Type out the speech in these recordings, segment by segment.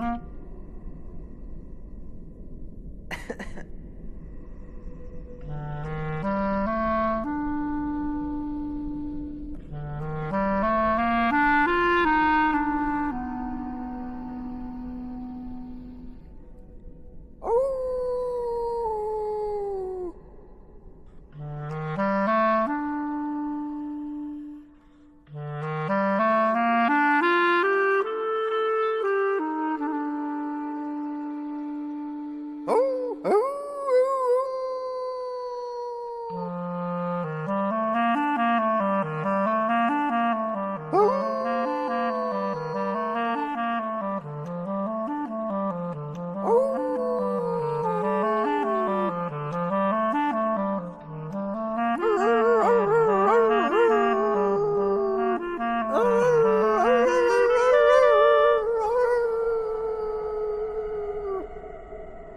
Mm-hmm.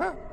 Huh.